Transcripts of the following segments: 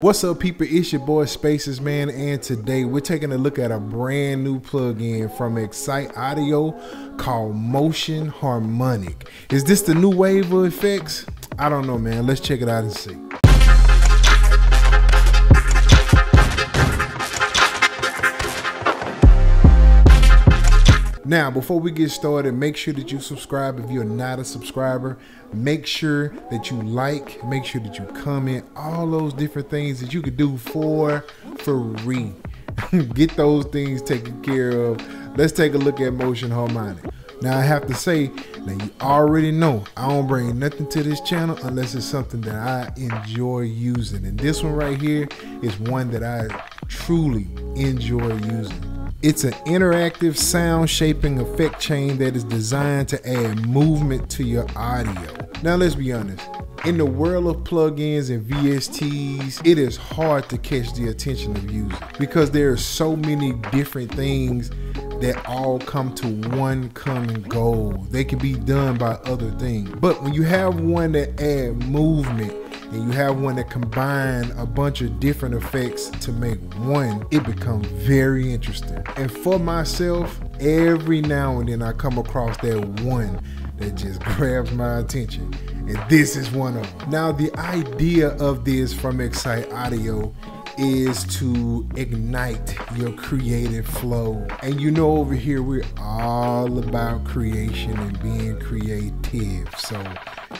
What's up, people? It's your boy Spasciz Man, and today we're taking a look at a brand new plugin from Excite Audio called Motion Harmonic. Is this the new wave of effects? I don't know, man. Let's check it out and see. Now, before we get started, make sure that you subscribe if you're not a subscriber. Make sure that you like, make sure that you comment, all those different things that you could do for free. get those things taken care of. Let's take a look at Motion Harmonic. Now I have to say, now you already know I don't bring nothing to this channel unless it's something that I enjoy using. And this one right here is one that I truly enjoy using. It's an interactive sound shaping effect chain that is designed to add movement to your audio. Now, let's be honest. In the world of plugins and VSTs, it is hard to catch the attention of users because there are so many different things that all come to one common goal. They can be done by other things. But when you have one that add movement and you have one that combine a bunch of different effects to make one, it becomes very interesting. And for myself, every now and then I come across that one that just grabs my attention. And this is one of them. Now, the idea of this from Excite Audio is to ignite your creative flow. And you know, over here, we're all about creation and being creative. So,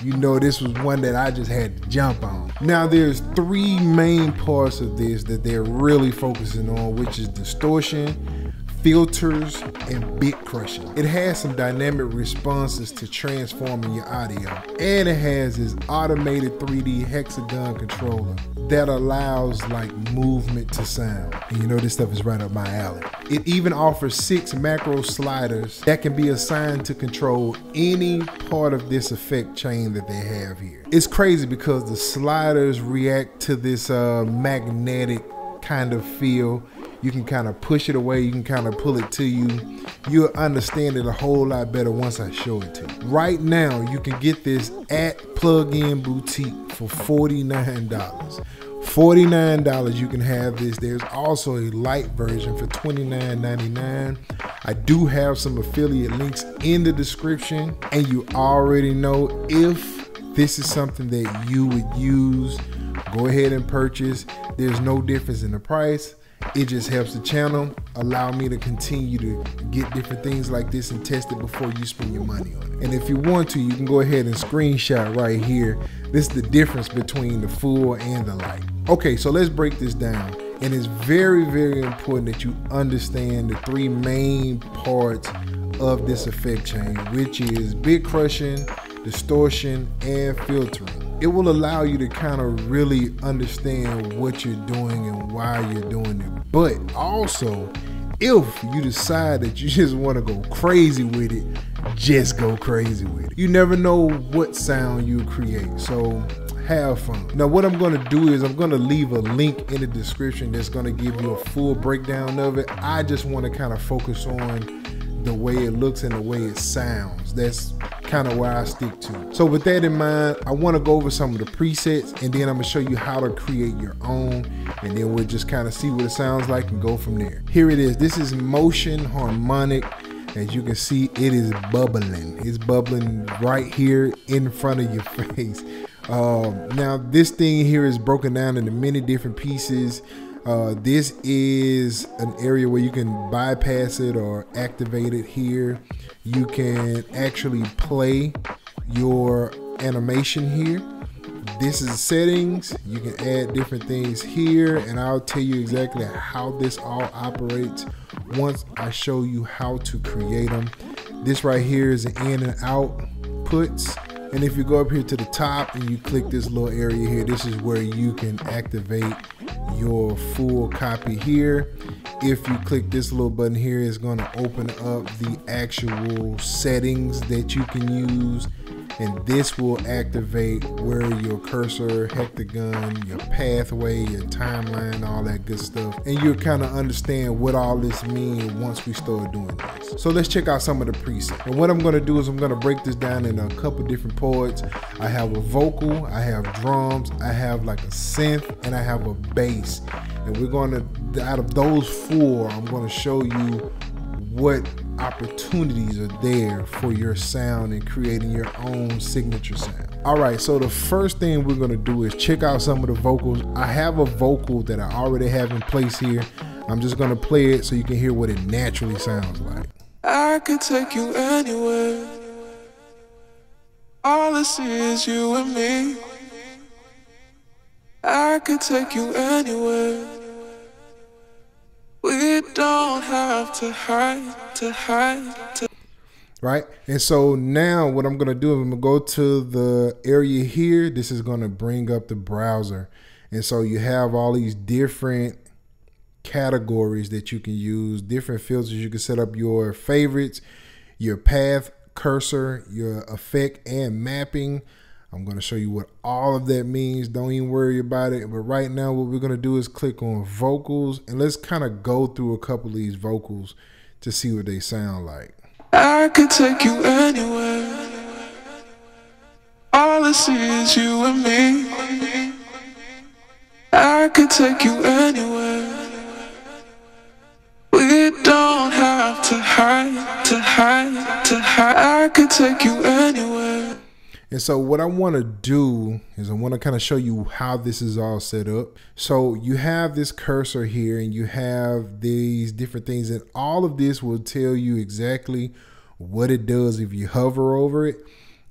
you know, this was one that I just had to jump on. Now, there's three main parts of this that they're really focusing on, which is distortion filters, and bit crushing. It has some dynamic responses to transforming your audio. And it has this automated 3D hexagon controller that allows like movement to sound. And you know this stuff is right up my alley. It even offers six macro sliders that can be assigned to control any part of this effect chain that they have here. It's crazy because the sliders react to this uh, magnetic kind of feel you can kind of push it away, you can kind of pull it to you. You'll understand it a whole lot better once I show it to you. Right now, you can get this at Plug-in Boutique for $49. $49 you can have this. There's also a light version for $29.99. I do have some affiliate links in the description, and you already know if this is something that you would use, go ahead and purchase. There's no difference in the price. It just helps the channel allow me to continue to get different things like this and test it before you spend your money on it. And if you want to, you can go ahead and screenshot right here. This is the difference between the full and the light. Okay, so let's break this down. And it's very, very important that you understand the three main parts of this effect chain, which is bit crushing, distortion, and filtering it will allow you to kind of really understand what you're doing and why you're doing it. But also, if you decide that you just want to go crazy with it, just go crazy with it. You never know what sound you create. So have fun. Now, what I'm going to do is I'm going to leave a link in the description that's going to give you a full breakdown of it. I just want to kind of focus on the way it looks and the way it sounds. That's kind of where I stick to. So with that in mind, I want to go over some of the presets and then I'm gonna show you how to create your own and then we'll just kind of see what it sounds like and go from there. Here it is. This is Motion Harmonic. As you can see, it is bubbling. It's bubbling right here in front of your face. Um, now this thing here is broken down into many different pieces. Uh, this is an area where you can bypass it or activate it here. You can actually play your animation here. This is settings. You can add different things here and I'll tell you exactly how this all operates once I show you how to create them. This right here is an in and out puts and if you go up here to the top and you click this little area here, this is where you can activate your full copy here. If you click this little button here, it's going to open up the actual settings that you can use and this will activate where your cursor, hexagon, your pathway, your timeline, all that good stuff. And you'll kind of understand what all this means once we start doing this. So let's check out some of the presets. And what I'm gonna do is I'm gonna break this down in a couple different parts. I have a vocal, I have drums, I have like a synth, and I have a bass. And we're gonna, out of those four, I'm gonna show you what opportunities are there for your sound and creating your own signature sound. All right, so the first thing we're gonna do is check out some of the vocals. I have a vocal that I already have in place here. I'm just gonna play it so you can hear what it naturally sounds like. I could take you anywhere. All I see is you and me. I could take you anywhere. We don't have to hide, to hide, to right? And so now what I'm gonna do is I'm gonna go to the area here. This is gonna bring up the browser. And so you have all these different categories that you can use, different filters. You can set up your favorites, your path cursor, your effect and mapping. I'm going to show you what all of that means. Don't even worry about it. But right now, what we're going to do is click on vocals and let's kind of go through a couple of these vocals to see what they sound like. I could take you anywhere. All I see is you and me. I could take you anywhere. We don't have to hide, to hide, to hide. I could take you anywhere. And so what I want to do is I want to kind of show you how this is all set up. So you have this cursor here and you have these different things and all of this will tell you exactly what it does if you hover over it.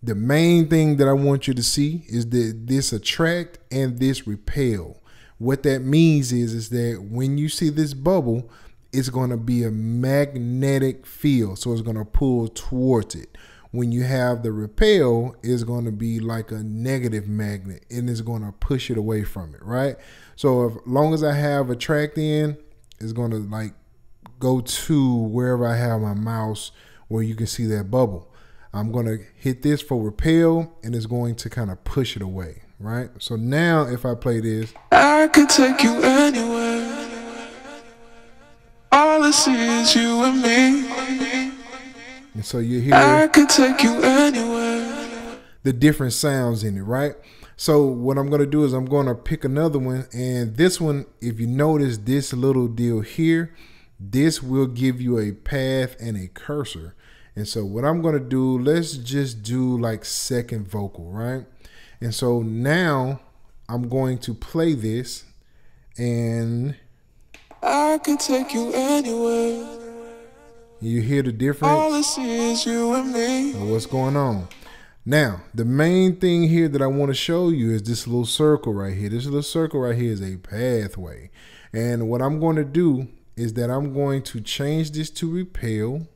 The main thing that I want you to see is that this attract and this repel. What that means is, is that when you see this bubble, it's going to be a magnetic field. So it's going to pull towards it when you have the repel is going to be like a negative magnet and it's going to push it away from it right so as long as i have attract in it's going to like go to wherever i have my mouse where you can see that bubble i'm going to hit this for repel and it's going to kind of push it away right so now if i play this I could take you anywhere. All I see is you and me. And so you hear I could take you anywhere. the different sounds in it, right? So what I'm gonna do is I'm gonna pick another one, and this one, if you notice this little deal here, this will give you a path and a cursor. And so what I'm gonna do, let's just do like second vocal, right? And so now I'm going to play this, and I could take you anywhere. You hear the All difference. I see is you and me. what's going on. Now, the main thing here that I want to show you is this little circle right here. This little circle right here is a pathway. And what I'm going to do is that I'm going to change this to repel.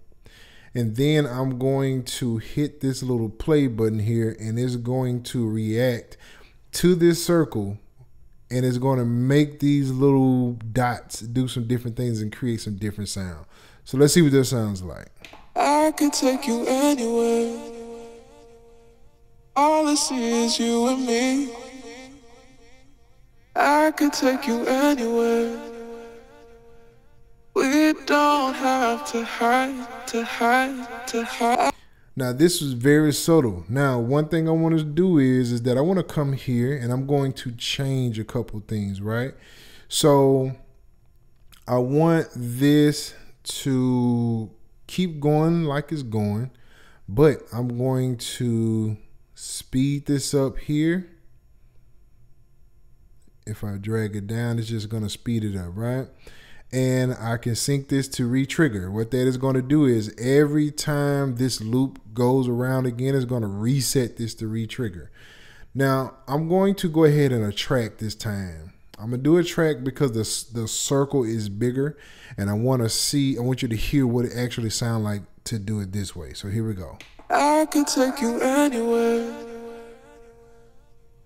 And then I'm going to hit this little play button here and it's going to react to this circle and it's going to make these little dots do some different things and create some different sound. So let's see what this sounds like. I could take you anywhere. All I see is you and me. I could take you anywhere. We don't have to hide, to hide, to hide. Now this is very subtle. Now one thing I want to do is is that I want to come here and I'm going to change a couple things, right? So I want this to keep going like it's going, but I'm going to speed this up here. If I drag it down, it's just going to speed it up, right? and I can sync this to re-trigger. What that is going to do is every time this loop goes around again, it's going to reset this to re-trigger. Now I'm going to go ahead and attract this time. I'm gonna do a track because the the circle is bigger, and I want to see. I want you to hear what it actually sound like to do it this way. So here we go. I could take you anywhere.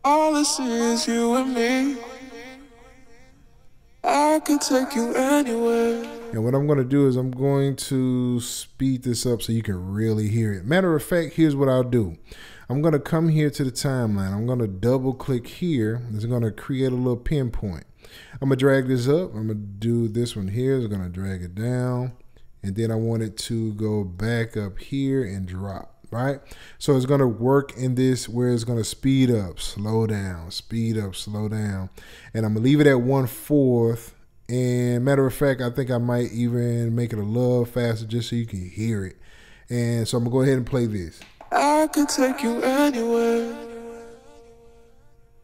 All I see is you and me. I could take you anywhere. And what I'm going to do is I'm going to speed this up so you can really hear it. Matter of fact, here's what I'll do. I'm going to come here to the timeline. I'm going to double click here. It's going to create a little pinpoint. I'm going to drag this up. I'm going to do this one here. I'm going to drag it down. And then I want it to go back up here and drop right? So it's going to work in this where it's going to speed up, slow down, speed up, slow down. And I'm going to leave it at one fourth. And matter of fact, I think I might even make it a little faster just so you can hear it. And so I'm going to go ahead and play this. I could take you anywhere.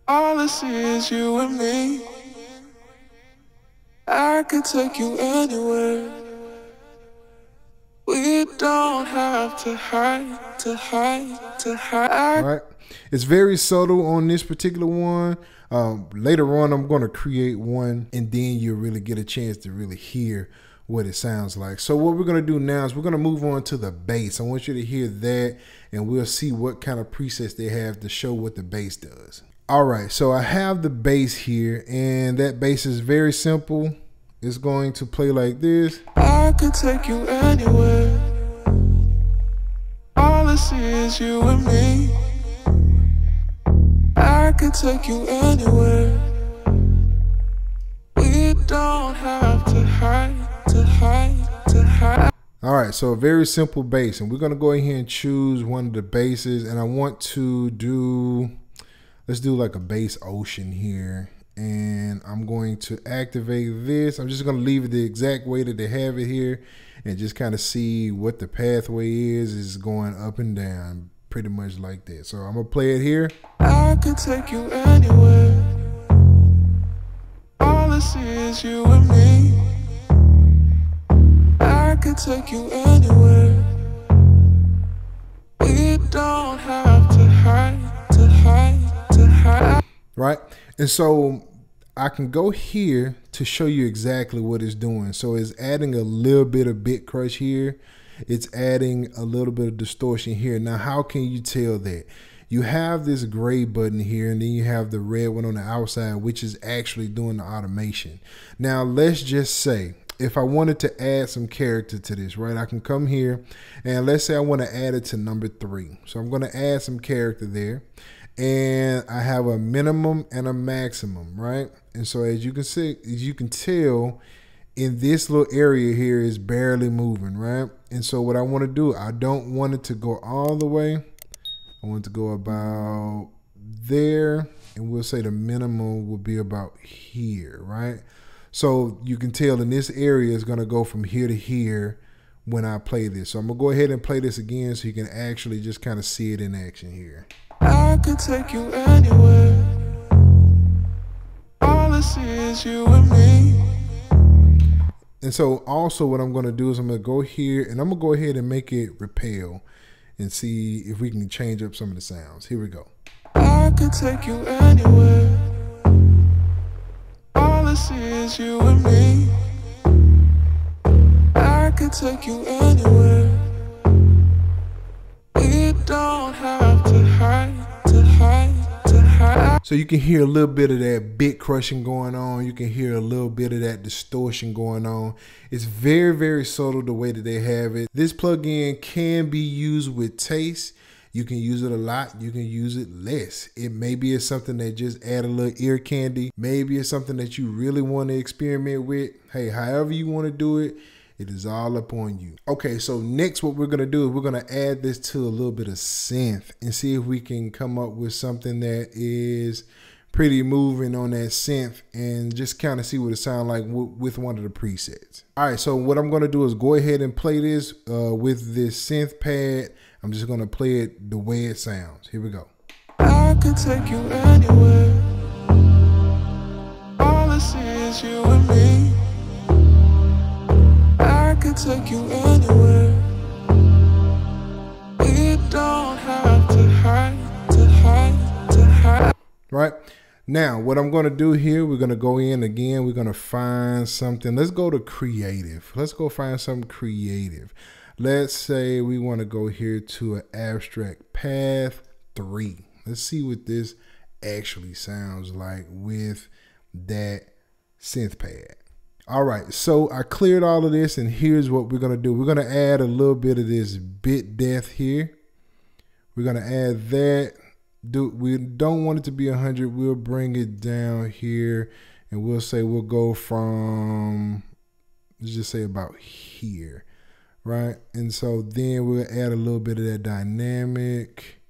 All I see is you and me. I could take you anywhere. We don't have to hide, to hide, to hide. Right. It's very subtle on this particular one. Um, later on, I'm going to create one, and then you'll really get a chance to really hear what it sounds like. So what we're going to do now is we're going to move on to the bass. I want you to hear that, and we'll see what kind of presets they have to show what the bass does. All right, so I have the bass here, and that bass is very simple. It's going to play like this. I could take you anywhere. All I see is you and me. I take you anywhere. We don't have to hide, All right, so a very simple bass, and we're gonna go ahead and choose one of the basses, and I want to do, let's do like a bass ocean here, and I'm going to activate this. I'm just going to leave it the exact way that they have it here and just kind of see what the pathway is is going up and down pretty much like that. So I'm to play it here. I could take you anywhere. All I see is you and me. Take you anywhere. We don't have to hide, to hide, to hide. Right? And so I can go here to show you exactly what it's doing. So it's adding a little bit of bit crush here. It's adding a little bit of distortion here. Now, how can you tell that? You have this gray button here, and then you have the red one on the outside, which is actually doing the automation. Now, let's just say if I wanted to add some character to this, right, I can come here and let's say I want to add it to number three. So I'm going to add some character there and I have a minimum and a maximum, right? And so as you can see, as you can tell, in this little area here is barely moving, right? And so what I want to do, I don't want it to go all the way. I want it to go about there, and we'll say the minimum will be about here, right? So you can tell in this area is going to go from here to here when I play this. So I'm going to go ahead and play this again so you can actually just kind of see it in action here. I could take you anywhere. All I see is you and me. And so also what I'm going to do is I'm going to go here and I'm going to go ahead and make it repel and see if we can change up some of the sounds. Here we go. I could take you anywhere. Is you and me. I take you anywhere. We don't have to hide. So you can hear a little bit of that bit crushing going on. You can hear a little bit of that distortion going on. It's very, very subtle the way that they have it. This plugin can be used with taste. You can use it a lot. You can use it less. It maybe it's something that just add a little ear candy. Maybe it's something that you really want to experiment with. Hey, however you want to do it, it is all up on you. Okay, so next what we're gonna do is we're gonna add this to a little bit of synth and see if we can come up with something that is pretty moving on that synth and just kind of see what it sounds like with one of the presets. All right, so what I'm gonna do is go ahead and play this uh, with this synth pad. I'm just gonna play it the way it sounds. Here we go. I could take you anywhere. All I see is you and me. I could take you anywhere. We don't have to hide, to hide, to hide. Right? Now, what I'm going to do here, we're going to go in again. We're going to find something. Let's go to creative. Let's go find something creative. Let's say we want to go here to an abstract path three. Let's see what this actually sounds like with that synth pad. All right, so I cleared all of this and here's what we're gonna do. We're gonna add a little bit of this bit depth here. We're gonna add that. Do we don't want it to be a hundred? We'll bring it down here, and we'll say we'll go from let's just say about here, right? And so then we'll add a little bit of that dynamic.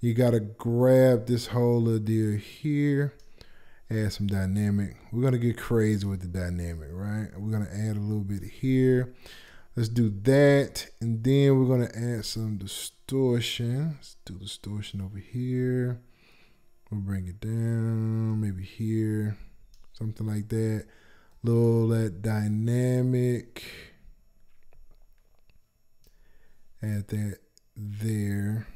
You gotta grab this whole little deal here, add some dynamic. We're gonna get crazy with the dynamic, right? We're gonna add a little bit here. Let's do that. And then we're to add some distortion. Let's do distortion over here. We'll bring it down, maybe here, something like that. Little that dynamic. Add that there.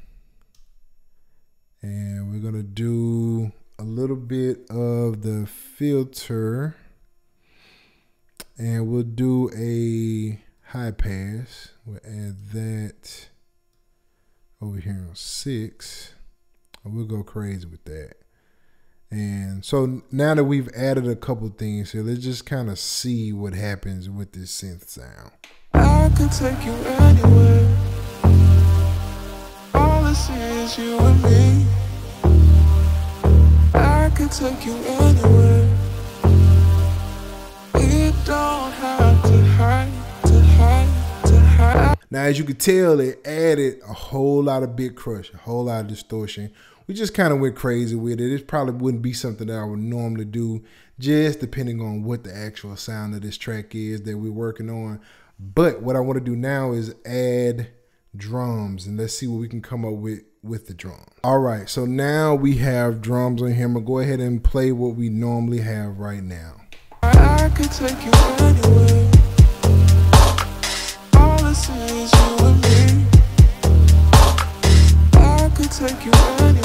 And we're to do a little bit of the filter. And we'll do a high pass. We'll add that over here on six. We'll go crazy with that. And so now that we've added a couple things here, let's just kind of see what happens with this synth sound. Could you is you and me. I could take you anywhere. It don't have to hide. Now, as you can tell, it added a whole lot of bit crush, a whole lot of distortion. We just kind of went crazy with it. It probably wouldn't be something that I would normally do, just depending on what the actual sound of this track is that we're working on. But what I want to do now is add drums and let's see what we can come up with with the drum. All right, so now we have drums on here. I'm gonna go ahead and play what we normally have right now. Take you anywhere.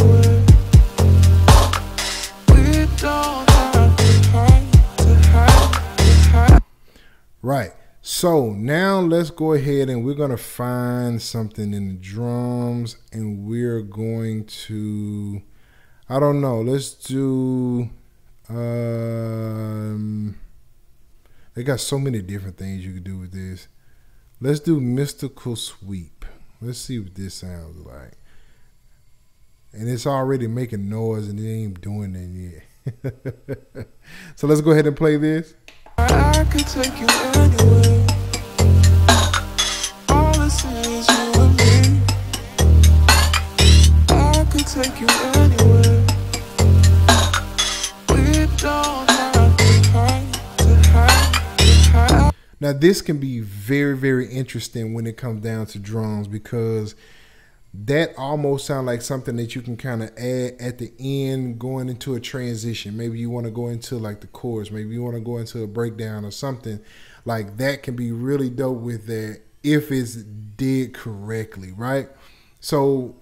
So now let's go ahead and we're gonna find something in the drums and we're going to I don't know, let's do um they got so many different things you can do with this. Let's do mystical sweep. Let's see what this sounds like. And it's already making noise and it ain't doing it yet. so let's go ahead and play this. I could take you anywhere. This can be very, very interesting when it comes down to drums because that almost sounds like something that you can kind of add at the end going into a transition. Maybe you want to go into like the chorus, maybe you want to go into a breakdown or something like that can be really dope with that if it's did correctly, right? So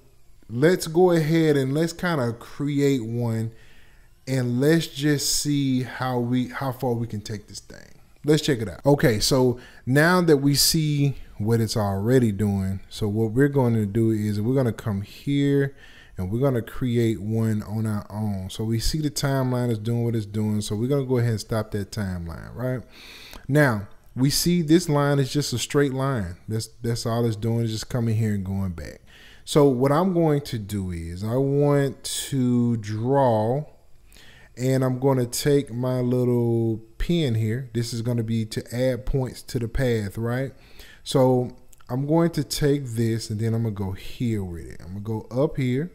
let's go ahead and let's kind of create one and let's just see how we how far we can take this thing. Let's check it out. Okay, so now that we see what it's already doing, so what we're going to do is we're going to come here and we're going to create one on our own. So we see the timeline is doing what it's doing. So we're going to go ahead and stop that timeline, right? Now, we see this line is just a straight line. That's that's all it's doing is just coming here and going back. So what I'm going to do is I want to draw and I'm going to take my little pen here. This is going to be to add points to the path, right? So I'm going to take this and then I'm going to go here with it. I'm going to go up here.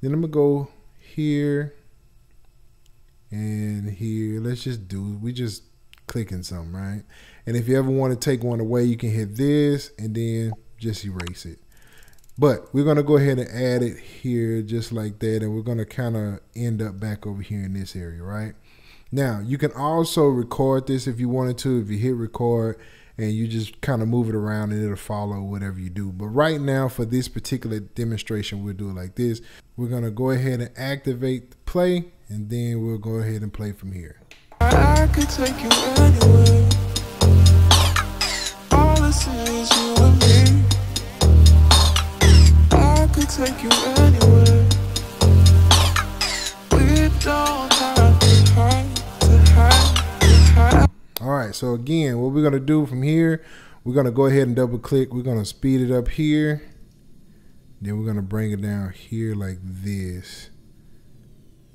Then I'm going to go here and here. Let's just do, we just clicking something, right? And if you ever want to take one away, you can hit this and then just erase it. But we're going to go ahead and add it here just like that. And we're going to kind of end up back over here in this area, right? Now, you can also record this if you wanted to. If you hit record and you just kind of move it around and it'll follow whatever you do. But right now, for this particular demonstration, we'll do it like this. We're going to go ahead and activate play and then we'll go ahead and play from here. Take you anywhere. Right, so again, what we're gonna do from here, we're gonna go ahead and double click. We're gonna speed it up here. Then we're gonna bring it down here like this.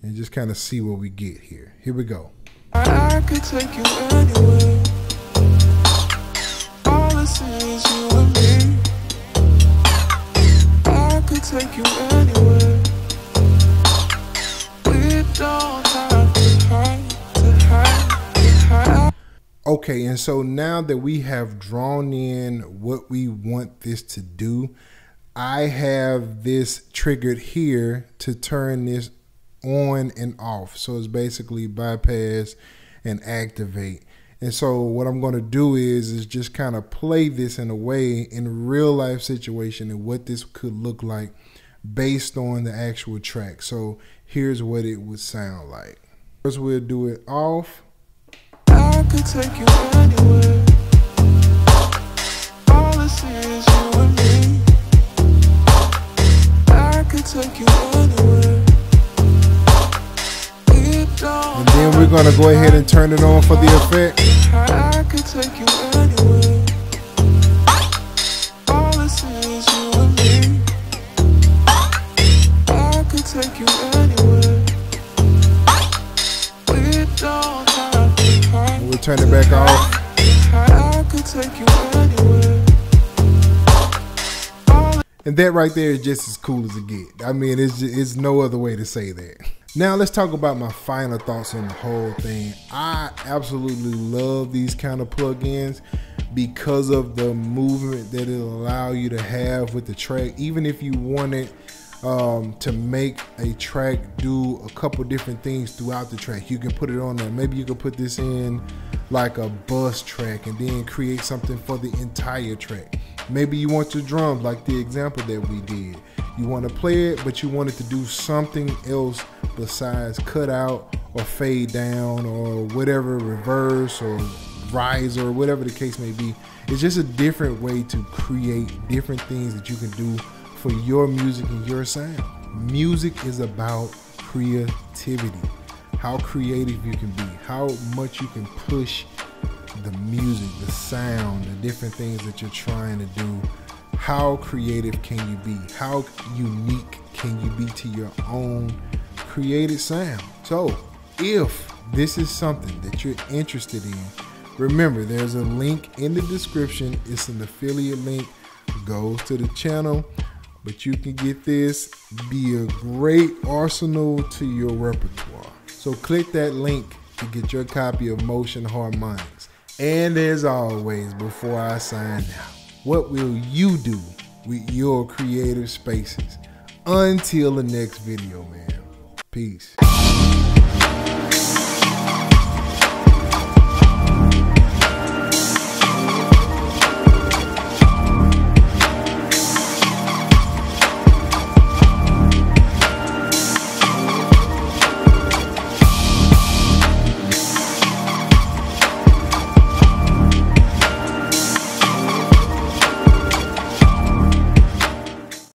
And just kind of see what we get here. Here we go. I could take you anywhere. All is you and me. I could take you anywhere. We don't Okay, and so now that we have drawn in what we want this to do, I have this triggered here to turn this on and off. So it's basically bypass and activate. And so what I'm going to do is is just kind of play this in a way in real life situation and what this could look like based on the actual track. So here's what it would sound like. First we'll do it off. I could take you anywhere. All I see is you and me. I could take you anywhere. And then we're going to go ahead and turn it on for the effect. I could take you anywhere. All I see is you and me. I could take you anywhere. Turn it back off. And that right there is just as cool as it get. I mean, it's just, it's no other way to say that. Now let's talk about my final thoughts on the whole thing. I absolutely love these kind of plugins because of the movement that it'll allow you to have with the track. Even if you wanted um, to make a track do a couple different things throughout the track, you can put it on there. Maybe you can put this in like a bus track and then create something for the entire track. Maybe you want your drums like the example that we did. You want to play it, but you wanted to do something else besides cut out or fade down or whatever, reverse or rise or whatever the case may be. It's just a different way to create different things that you can do for your music and your sound. Music is about creativity, how creative you can be, how much you can push the music, the sound, the different things that you're trying to do. How creative can you be? How unique can you be to your own created sound? So, if this is something that you're interested in, remember there's a link in the description. It's an affiliate link, goes to the channel, but you can get this, be a great arsenal to your repertoire. So, click that link to get your copy of Motion Harmonics. And as always, before I sign out, what will you do with your creative spaces? Until the next video, man. Peace.